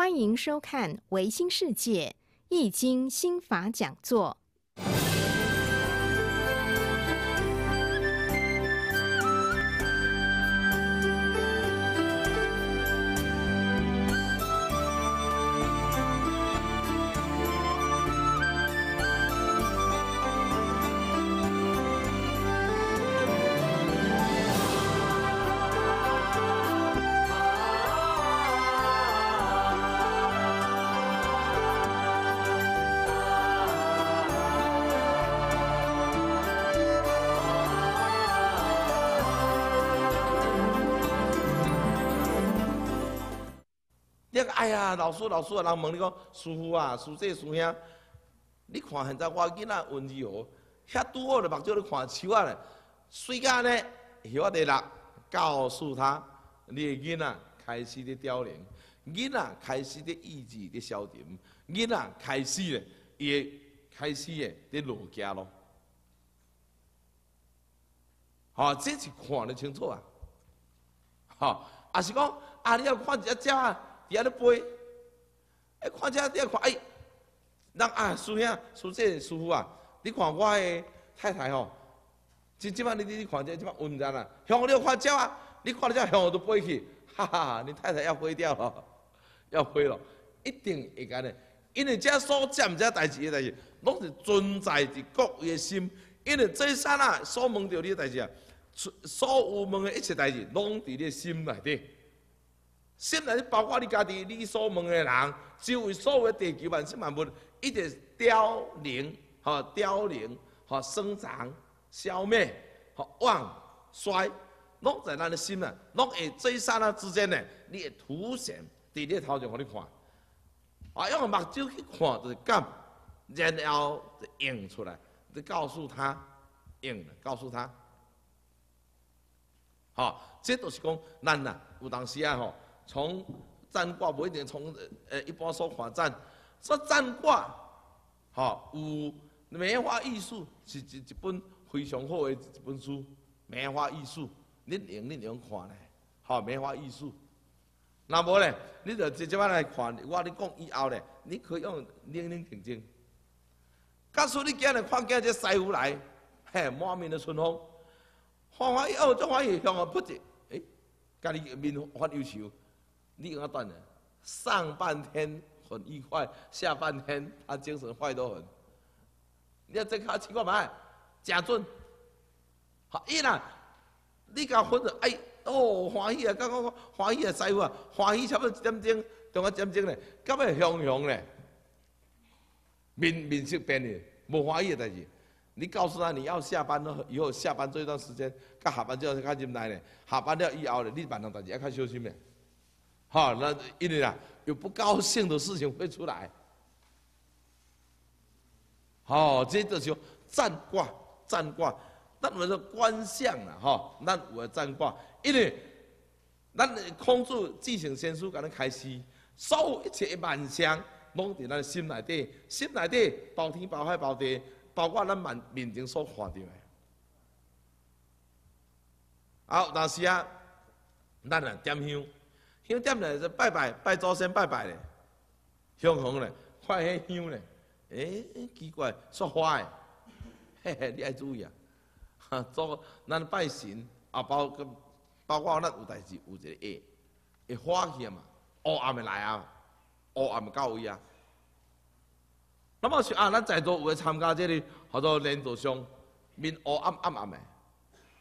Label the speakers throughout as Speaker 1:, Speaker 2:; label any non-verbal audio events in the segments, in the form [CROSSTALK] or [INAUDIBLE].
Speaker 1: 欢迎收看《维新世界易经心法讲座》。
Speaker 2: 哎呀，老师老师啊，人问你讲，师傅啊，师姐师兄，你看现在我囡仔温柔，遐拄好的目睭咧看手仔咧，水间咧，晓得啦，告诉他，你的囡仔开始咧凋零，囡仔开始咧意志咧消沉，囡仔开始咧，也开始咧咧落家咯。好，这是看得清楚啊。吼，也是讲，啊，你要看一只鸟啊。伫遐咧飞，哎，看遮伫遐看，哎，人啊，师兄、师姐、师傅啊，你看我的太太吼，即即摆你你你看遮即摆温柔啦，向你看鸟啊，你看到遮向都飞去，[LAUGHS] 哈哈，你太太要飞掉了，[LAUGHS] 要飞了，一定会干的，因为遮所占遮代志的代志，拢是存在伫各位的心，因为这三啊所问到你的代志啊，所有问的一切代志，拢伫你心内底。心内包括你家己，你所问的人，周围所有的地球万事万物，一直凋零、吼凋零、吼生长、消灭、吼旺衰，拢在咱的心啊，拢会这刹那之间呢，你会凸显伫你头前互你看，啊，用目睭去看就是感，然后就应出来，就告诉他应，告诉他，好，这都是讲咱呐，有当时啊吼。从占卦不一定从呃一般说法占，说占卦，吼有梅花艺术是一一本非常好的一本书，梅花艺术，你用你用看咧，吼梅花艺术，那无咧，你就直接来看，我你讲以后咧，你可以用冷冷静静。假使你今日看见这师傅来，嘿满面的春风，欢欢喜哦，这欢喜向我扑一，诶，家己面发忧愁。你跟他断了，上半天很愉快，下半天他精神坏得很。你要再看情况嘛？假准，好，一啦，你甲分着，哎，哦，欢喜啊，刚刚欢喜啊，师傅啊，欢喜差不多一点钟，中啊点钟咧，到尾香香嘞，面面色变咧，无欢喜的代志。你告诉他你要下班了以后，下班这一段时间，甲下班之后较进来咧，下班了以后咧，你晚上代志要较小心咧。好，那因为啊，有不高兴的事情会出来。好，这就是占卦，占卦，那我们说观象了哈，那我占卦，因为咱空住记性先书，甲咱开始，所有一切万象，拢伫咱心内底，心内底包天包海包地，包括咱面面前所看到的。好，但是啊，咱啊点香。香点咧就拜拜，拜祖先拜拜咧，香红咧，快迄香咧，诶，奇怪，说花诶，嘿嘿，你爱注意啊，哈，做咱拜神啊，包包括咱有代志，有一个会会花去嘛，黑暗的来啊，黑暗的到位啊。那么是啊，咱在座有诶参加这里，好多连座上面黑暗暗暗诶。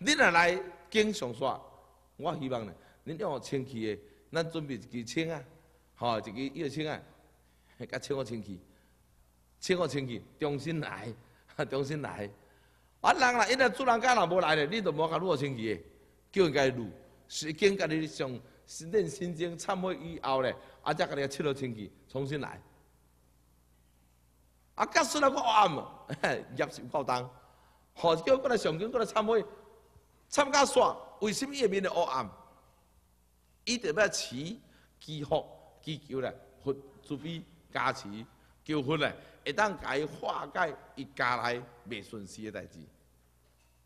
Speaker 2: 恁若来经常说，我希望呢，恁用清气的。咱准备一支清啊，吼，一支药清啊，[LAUGHS] 甲清好清气，清好清气，重新来，[LAUGHS] 重新来。啊，人啦，因为主人家若无来咧，你就无甲愈好清气的，叫人家愈，是经家己上练心经忏悔以后咧，啊，才甲你切好清气，重新来。啊，假使来个暗，业 [LAUGHS] 是有够重，吼，叫过来上经过来忏悔，参加煞，为什么会变得黑暗？伊特要祈祈福祈求咧，佛慈悲加持，求佛咧，会当伊化解伊家内未顺时的代志。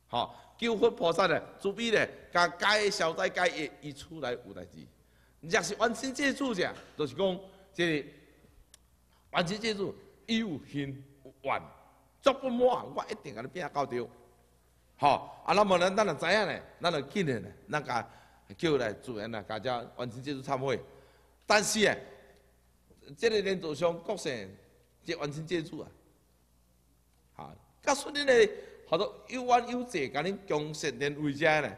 Speaker 2: 吼，求佛菩萨咧，慈悲咧，甲解消灾解业，伊厝内有代志。若是完成这处者，就是讲即个完成这主有幸有愿，足不满，我一定甲你拼到着。吼，啊，那么咱咱就知影咧，咱就紧诶咧，咱甲叫来主人啊，大家完成这次参会。但是啊，即个领导上国姓即完成这次啊，哈，甲顺利咧，好多有冤有债，甲恁强势连为者咧，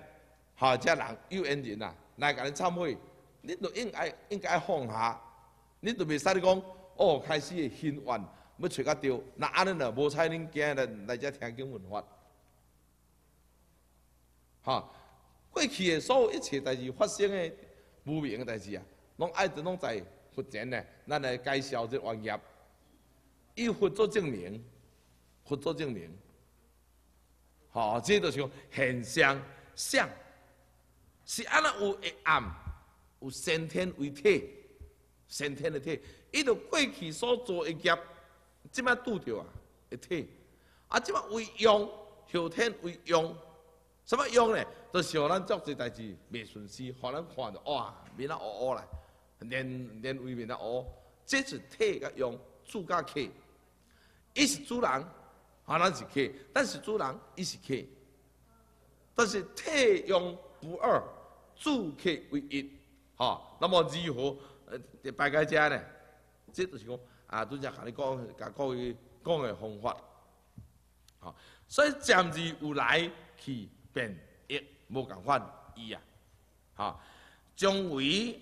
Speaker 2: 哈，遮人有恩人啊，来甲恁参会，恁就应该应该放下，恁就袂使你讲，哦，开始诶心愿要找较着，那安尼呢，无采恁今日来遮听经文法。哈，过去的所有一切代志发生的无明的代志啊，拢爱着拢在佛前呢，咱来介绍这王业，以佛做证明，佛做证明。好，这就是讲现象相，是安那有会暗，有先天为体，先天的体，伊就过去所做的业，即摆拄着啊，一体，啊，即摆为用，后天为用。什么用呢？都像咱做这代志未顺势，互咱看着哇，面啊乌乌来，连连为面啊乌，这是体个用，主甲客，一是主人，啊咱是客，但是主人伊是客，但是体用不二，主客为一，哈。那么如何呃拜家家呢？这就是讲啊，拄则甲你讲，甲各位讲的方法，好，所以暂时有来去。变亦无共款伊啊，哈，将为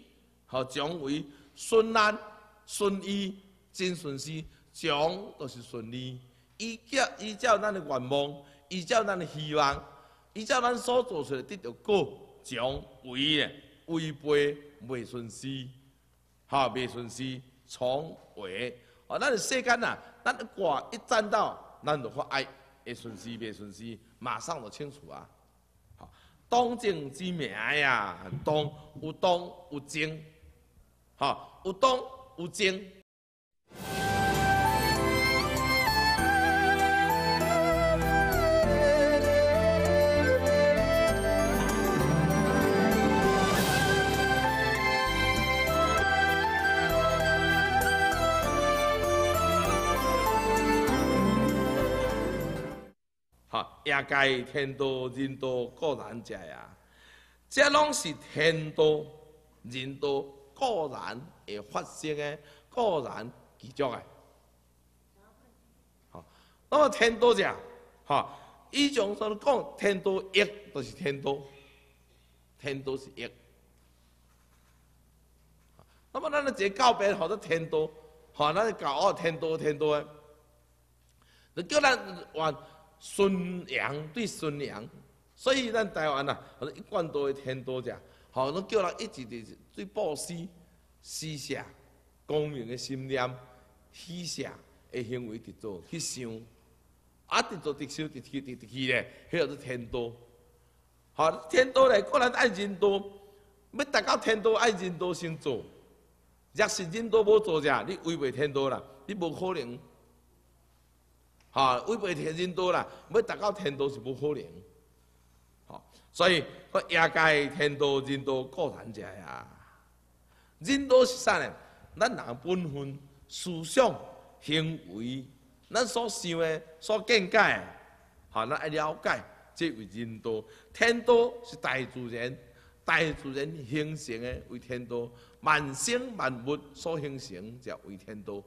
Speaker 2: 和将为顺安顺意真顺势，将都是顺利。依照依照咱的愿望，依照咱的希望，依照咱所做出来得到果，将为诶违背未顺势，哈，未顺势从为。哦，咱的世间呐，咱的卦一占到，咱就发爱会顺势未顺势，马上就清楚啊。当正之名呀，当有当有正，哈，有当有正。业界天道人道各然者呀，这拢是天道人道各然会发生的各然其中的。好，那么天道者，哈，以上所讲天道一就是天道，天道是一。那么咱的这告别好多天道，好，咱搞哦天道天道的，就叫咱往。孙杨对孙杨，所以咱台湾啊，一贯都会天多者，好，拢叫人一直伫对布施、施舍、光明的心念、施舍的行为伫做去想，啊，伫做伫修伫去伫去咧，迄叫做天多。好，天多咧，个人爱人多，要达到天多爱人多先做，若是人多无做者，你违背天多啦，你无可能。哈，违背天人道啦，要达到天道是不可能。好，所以个业界天道人道各谈者呀。人道是啥呢？咱人本分、思想、行为，咱所想的、所见解，哈，咱爱了解，即为人道。天道是大自然，大自然形成的为天道，万生万物所形成则为天道。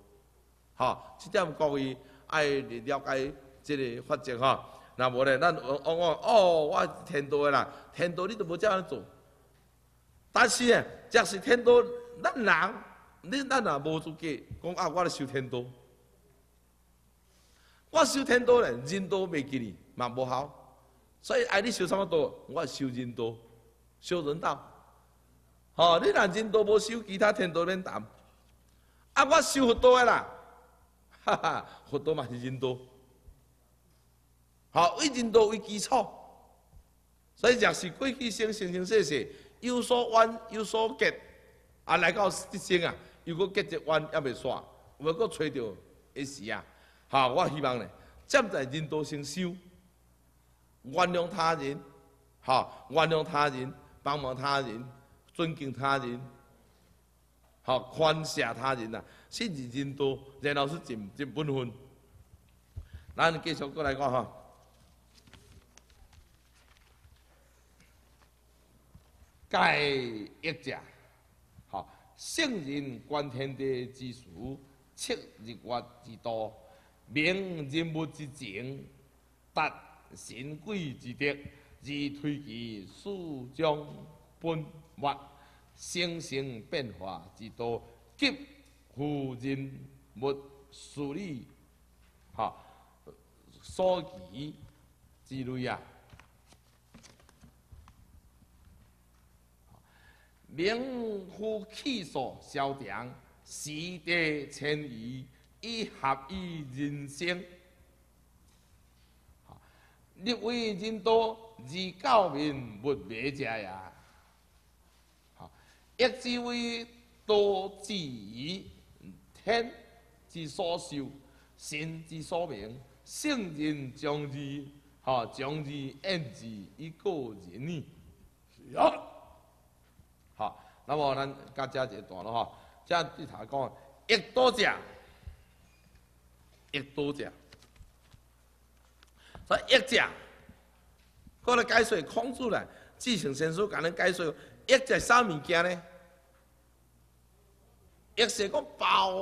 Speaker 2: 好，即点各位。爱了解这个法则哈，那无咧，咱往往哦，我天道的啦，天道你都无这样做。但是呢，若是天道，咱人，你咱也无资格讲啊，我咧修天道。我修天道咧，人道未记哩，嘛无效。所以爱你修什么道，我修人道，修人道。吼，你若人道无修，其他天道免谈。啊，我修佛道的啦。哈哈，佛道嘛是人多，好为人多为基础，所以若是过去生生生世世有所弯有所结，啊来到一生啊，如果结这冤也未煞，要搁找到一时啊，好我希望呢，站在人道上修，原谅他人，好原谅他人，帮忙他人，尊敬他人，好宽下他人呐，信子真多，然后是尽尽本分。咱继续过来讲哈，盖一者，好圣人观天地之事，测日月之道，明人物之情，达神鬼之德，而推其书中本末，生生变化之道，急乎人物事理，好。所记之类啊，名乎气数消长，时地迁移，以合于人生。立为人多，而教民不灭者呀。亦之为多之矣天之所修，神之所名。圣人将之，哈，将之演之一个人呢？是啊。好，那么咱加加一段了，哈，这对他讲，一多者，一多者，所以一者，过来解说孔子来，继承先书，甲咱解说，一者啥物件呢？一是讲包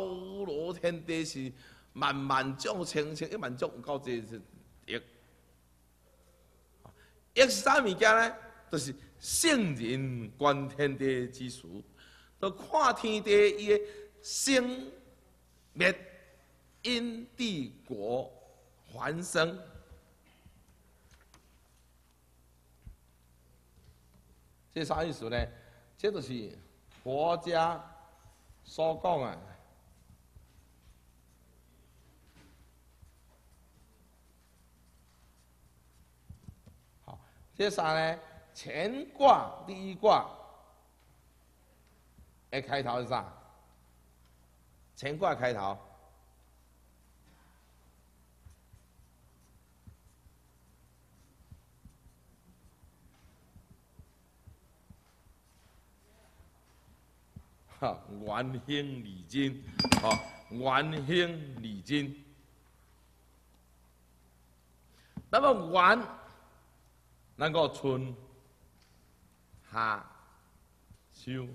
Speaker 2: 罗天地是。万万种千千，一万种到这是一。一是啥物件呢？就是圣人观天地之事，都看天地伊的生灭、因地果、还生。这啥意思呢？这就是佛家所讲啊，好。这啥呢？乾卦第一卦，诶，开头是啥？乾卦开头，哈，元兴礼金，哈，元兴礼金。那么元。那个春夏秋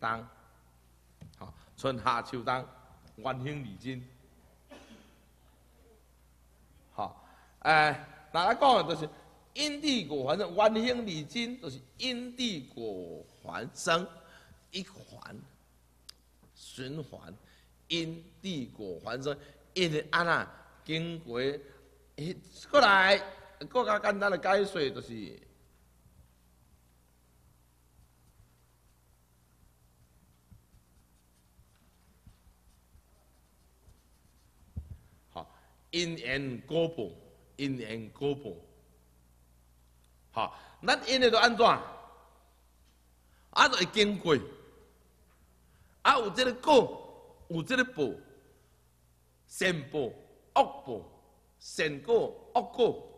Speaker 2: 冬，好，春夏秋冬，元兴礼金，好，诶，那来讲的就是因地果还生，万兴礼金就是因地果还生，一环循环，因地果还生，一直安那经过，一过来。更加简单的解说就是，好，因缘果报，因缘果报，好，咱因的都安怎？啊，就会经过，啊，有这个果，有这个报，善报、恶报，善果、恶果。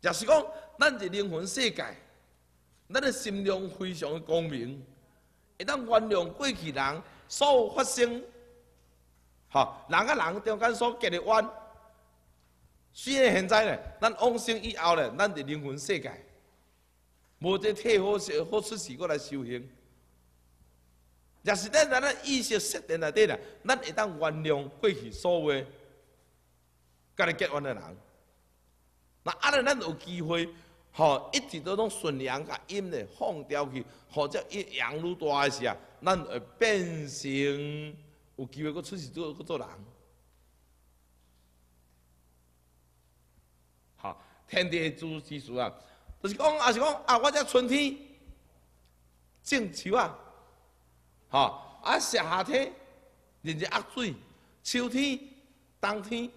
Speaker 2: 也是讲，咱这灵魂世界，咱的心量非常的光明，会当原谅过去人所有发生，哈，人甲人中间所结的冤。虽然现在咧，咱往生以后咧，咱的灵魂世界，无这体好好出世过来修行。若是咱咱的意识设定内底啦，咱会当原谅过去所有甲你结怨的人。那阿拉咱有机会，吼，一直都拢顺阳甲阴咧放掉去，或者一阳愈大诶时啊，咱会变成有机会搁出去做搁做人。好，天地之之事啊，就是讲，也是讲啊，我这春天种树啊，吼，啊夏天人家压水，秋天、冬天，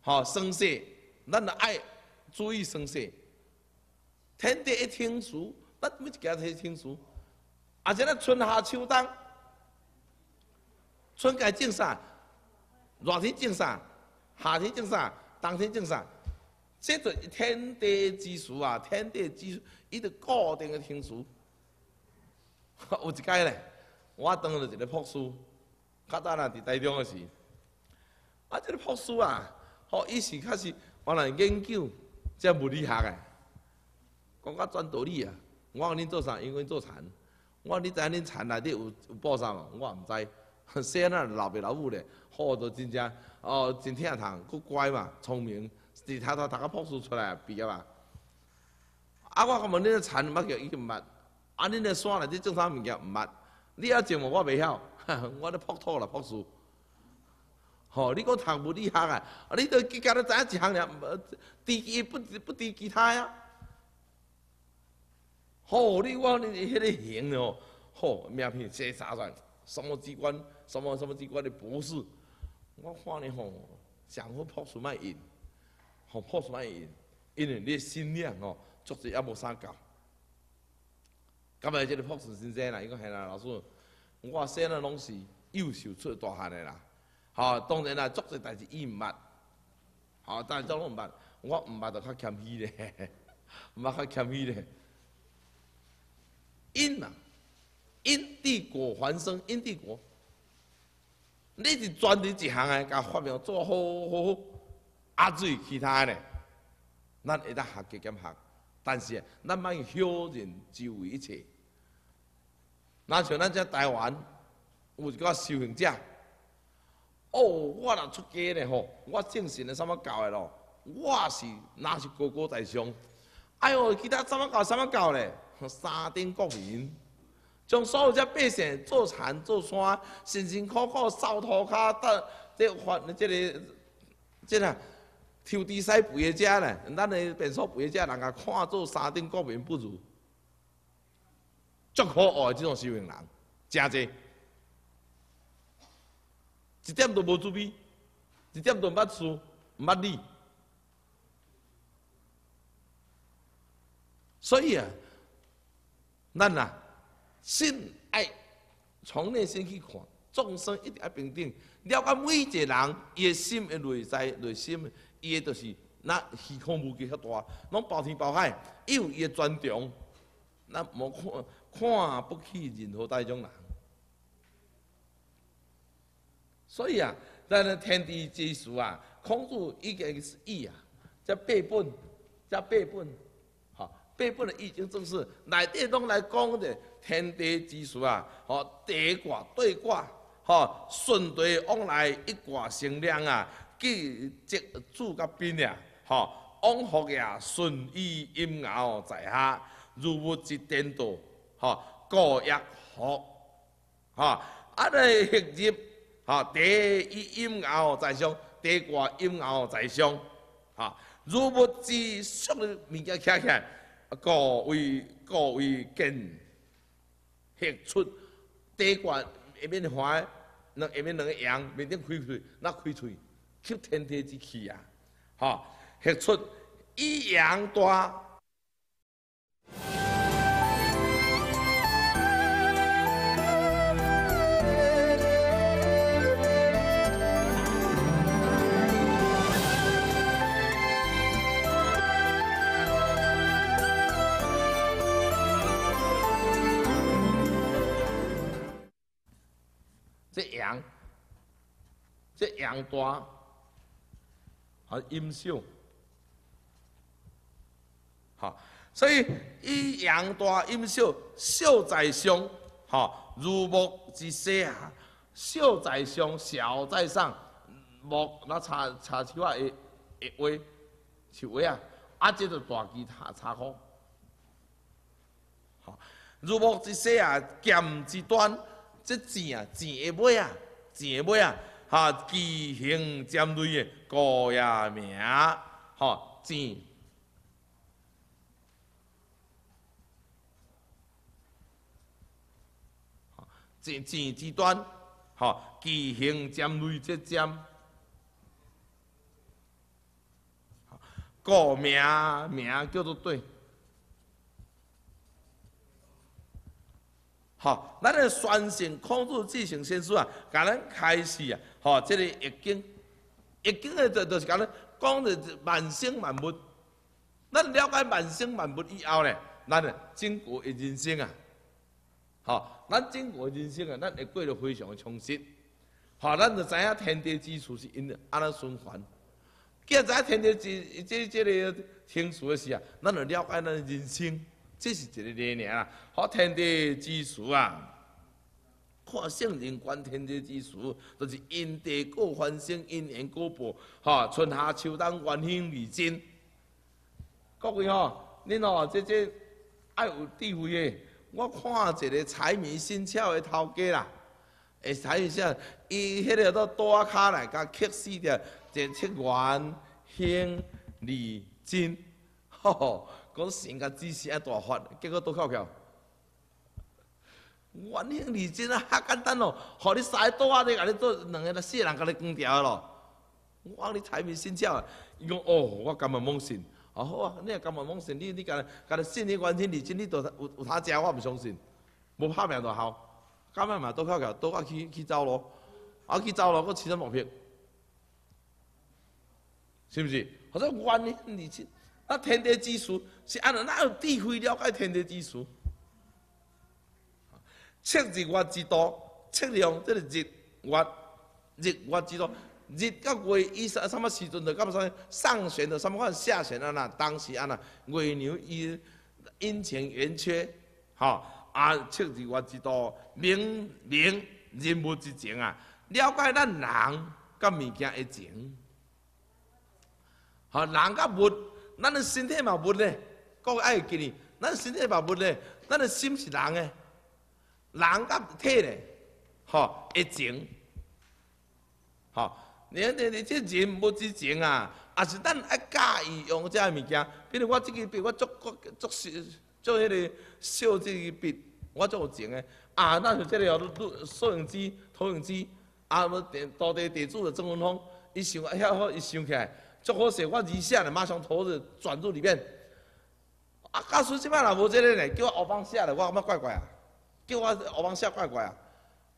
Speaker 2: 吼，生息，咱就爱。注意生息，天地一听书，咱每一家都听书。而且咱春夏秋冬，春该种啥？热天种啥？夏天种啥？冬天种啥？这个天地之事啊，天地之，伊就固定的听书。[LAUGHS] 有一届咧，我当了一个博士，较早啦伫台中诶时，啊，即个博士啊，吼，伊是确实原来研究即物理学诶，讲较专道理啊。我讲恁做啥？因为做田。我你知影恁田内底有有报啥无？我毋知。细汉仔老爸老母咧，好都真正哦，真听堂，佫乖嘛，聪明，伫头头读个博士出来毕业啊。啊，我讲问恁个田毋捌叫伊毋捌。啊！恁个山内底种啥物件毋捌？你要种无？我袂晓，[LAUGHS] 我咧破土啦，破树。吼！你讲读物理学啊？啊！你都只晓得知影一项尔，低其不不低其他呀。吼！你我你迄个型哦，吼，名片写啥出来？什么机关？什么什么机关的博士？我看你吼，上好破树卖印，吼破树卖印，因为你心量哦，做者也无啥够。今日即个博士先生啦，伊讲系啦，老师，我细汉拢是优秀出大汉的啦。吼，当然啦，做些代志伊毋捌，吼，但是做拢毋捌，我毋捌就较谦虚咧，[LAUGHS] 毋捌较谦虚咧。因啊，因地果还生，因地果，你是专伫一项诶，甲发明做好好好，啊，至于其他咧，咱会当学加减学。但是，咱莫小人周围一切。那像咱遮台湾有一个修行者，哦，我若出家咧吼，我正神的什么教的咯？我是那是高高在上。哎呦，其他什么教什么教咧？三顶国民，将所有遮百姓做田做山，辛辛苦苦扫涂骹，得这发这里这个。抽地塞肥的遮咧，咱的变数肥的遮，人家看做山顶国民不如，足可爱这种修行人，真济，一点都无注意，一点都毋捌事，毋捌理。所以啊，咱啊，心爱从内心去看，众生一定要平等，了解每一个人伊的心的内在内心。伊个就是那虚空无极遐大，拢包天包海，伊有伊个专长，咱无看看不起任何大种人。所以啊，咱个天地之事啊，孔子已经是义啊，这八本，这八本，吼，八本的易经正是内底拢来讲的天地之事啊，吼，地卦对卦，吼，顺对往来一卦生两啊。既即主甲宾呀，吼，往复呀，顺意阴爻在下，如物之颠倒，吼，各一福，吼，啊个合入，吼，地以阴爻在上，地卦阴爻在上，吼，如物之属的物件起来，各位各位见，合出地卦下面花，那下面两个阳，面顶开开，那开喙。吸天地之气啊！哈，合出一阳大。这阳，这阳大。啊，阴秀，好，所以以阳大阴秀，秀在上，好，如木之下，秀在上，小在上，木那插插树啊，会会话，树话啊，啊，这就大吉他插好，好，如木之下，剑之端，这剑啊，剑的尾啊，剑的尾啊。哈，奇形尖锐的高雅名，哈，剑，剑剑之端，哈，奇形尖锐之尖，高名名叫做对。好，咱的宣信孔子继承先书啊，甲咱开始啊，吼，这个易经，易经的就就是甲咱讲的万生万物。咱了解万生万物以后咧，咱啊经过的人生啊，吼，咱整个人生啊，咱会过得非常的充实。吼，咱就知影天地之处是因安怎循环。既然知天地之这这个天数的事啊，咱就了解咱的人生，这是一个理念啊。好，天地之处啊，看圣人观天地之处，就是因地果繁星，因缘果报。吼，春夏秋冬，元兴利贞。各位吼，恁哦这这爱有智慧的。我看一个财迷心窍的头家啦，会财迷啥？伊迄个都大骹来甲刻死着，一七元兴利贞，吼吼，讲成个知识爱大发，结果多巧巧。元兴利贞啊，哈简单咯，互你三个倒仔咧，甲你做两个四个人甲你光掉咯。我讲你财迷心窍啊，伊讲哦，我甘愿妄信。哦好啊，你也甘愿妄信，你你甲甲你信你元兴利贞，你都有有他食，我毋相信，无拍命就好。甘愿嘛，倒巧巧，倒啊去去走咯，啊去走咯，我起身毛片，是不是？或者元兴利贞，啊天地之事是安怎哪有智慧了解天地之事？测日月之道，测量即个日月日月之道。日甲月伊啥什么时阵着干啥？上旋的什么款？下旋啊那？当时安那？月牛伊阴晴圆缺，吼啊，测日月之道，明明人物之情啊，了解咱人甲物件的情。吼，人甲物，咱的身体嘛物咧，各位爱记哩，咱身体嘛物咧，咱的心是人诶，人甲体咧，吼，会情，吼。你你你这人物之情啊，也是咱爱介意用这物件。比如我这支笔，我足足做做迄个小这支笔，我做有情诶。啊，那是这个录摄影机、投影机，啊，无电大地地主的郑文峰，伊想遐好，伊想起来，足好势，我一下咧，马上头子转入里面。啊，假使即摆若无这个咧，叫我后方写咧，我感觉怪怪啊，叫我后方写怪怪啊。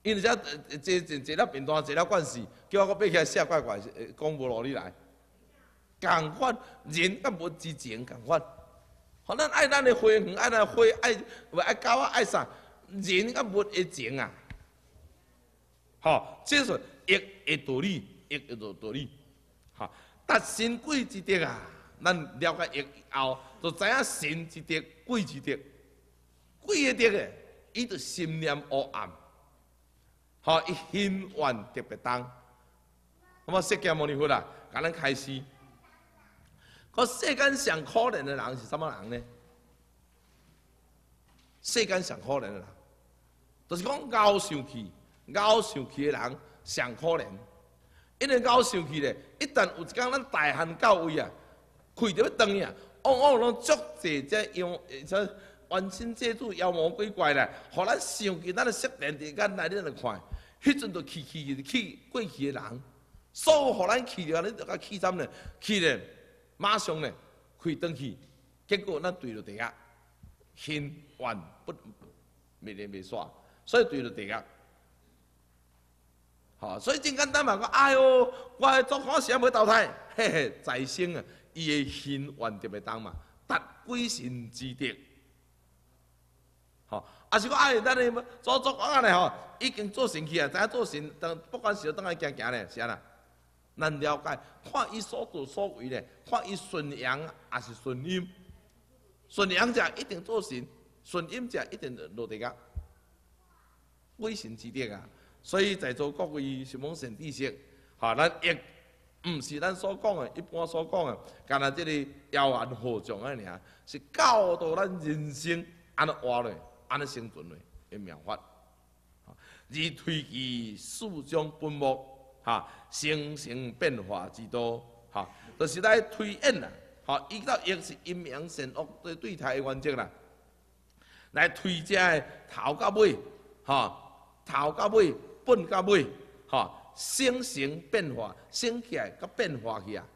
Speaker 2: 因为遮坐坐坐了便当，坐了惯势，叫我搁爬起来写怪怪，讲无落你来。共款人甲物之前共款，好咱爱咱的花园，爱咱花爱，爱狗仔爱啥？人甲物的情啊，好，这是一的道理，一的道理。好，达神鬼之德啊，咱了解以后，就知影神之德、鬼之德。鬼的德诶，伊就心念黑暗。好，伊心愿特别重。那么释迦牟尼佛啊，甲咱开始。可世间上可怜的人是什么人呢？世间上可怜的人，就是讲熬上去、熬上去的人上可怜。因为熬上去咧，旦有一天咱大汉到位啊，开着要断啊，往往拢足济这用这。万千借助妖魔鬼怪咧，互咱想起咱的失恋时间来，你就看，迄阵就气气气过去的人，所有互咱气着，你就甲气惨咧，气咧，马上咧开灯去，结果咱对着地下，心愿不未连未煞，所以对着地下。好，所以真简单嘛，讲哎哟，我做好事也要投胎，嘿嘿，在生啊，伊的心愿特别重嘛，达鬼神之德。吼，啊是讲哎，咱哩做做安尼吼，已经做神去啊，知影做神，当不管是当来行行咧，是安啦。咱了解，看伊所作所为咧，看伊顺阳还是顺阴，顺阳者一定做神，顺阴者一定落地个，威神之德啊。所以在座各位是望神知识，哈，咱亦毋是咱所讲的，一般所讲的，干那这个妖言惑众安尼啊，是教导咱人生安尼活咧。安尼生存的妙法，而推其四种本末，哈，生成变化之道，哈，就是来推演啦，哈，依照亦是阴阳神恶对对待的原则啦，来推这头到尾，哈，头到尾，本到尾，哈，生成变化，生起来甲变化去啊，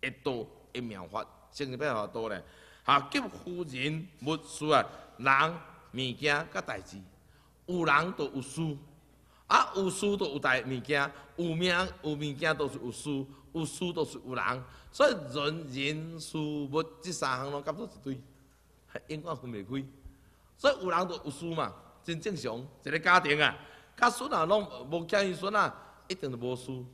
Speaker 2: 一道一妙法，生成变化多咧，哈，急夫人物事啊，人。物件甲代志，有人都有事，啊有事都有代物件，有名有物件都是有事，有事都是有人，所以人人事物这三项拢夹做一堆，永远分袂开。所以有人都有事嘛，真正常一个家庭啊，家孙啊拢无囝儿孙啊，一定就无输。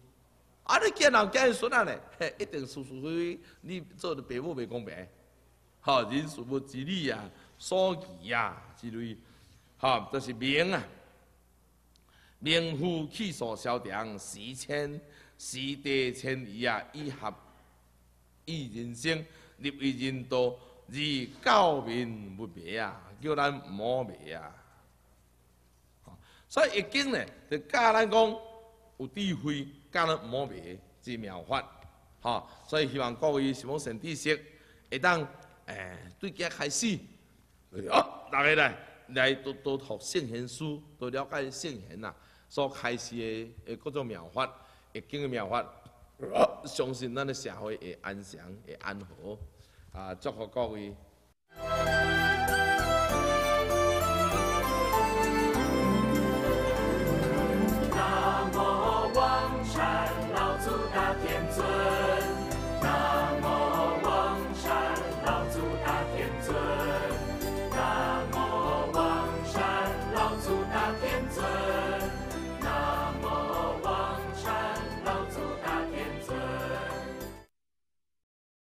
Speaker 2: 啊，你见人囝儿孙啊咧，嘿，一定是是非你做的爸母袂公平，吼，人事无之理啊，所疑啊之类，吼，就是名啊，名副气数消长，时迁时地迁移啊，以合以人生，立为人道，而教民不灭啊，叫咱唔好灭啊。所以易经呢，就教咱讲有智慧。教咱唔好迷之妙法，吼！所以希望各位是否善知识，会当诶，对今开始，哦，大家来来多多读圣贤书，多了解圣贤呐，所开始的诶各种妙法，易经的妙法，相信咱的社会会安详，会安和。啊，祝福各位。